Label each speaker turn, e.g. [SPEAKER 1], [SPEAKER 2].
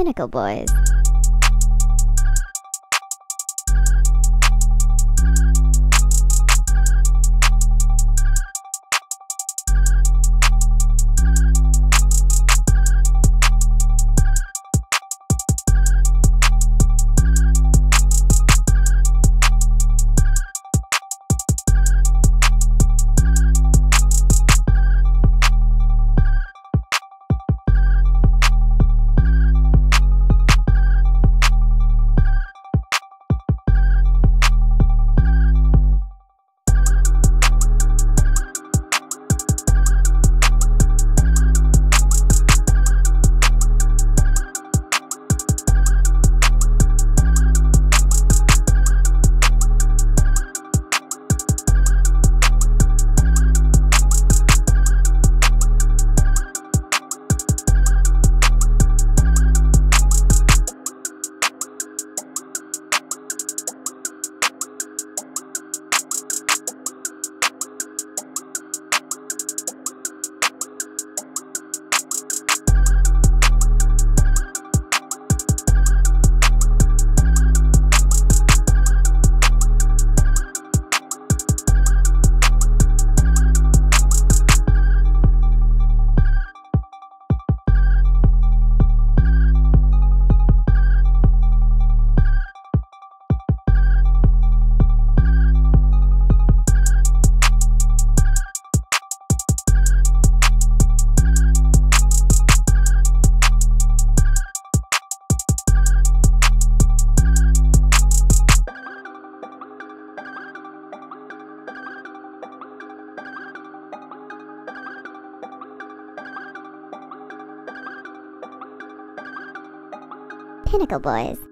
[SPEAKER 1] Pinnacle Boys. Pinnacle Boys.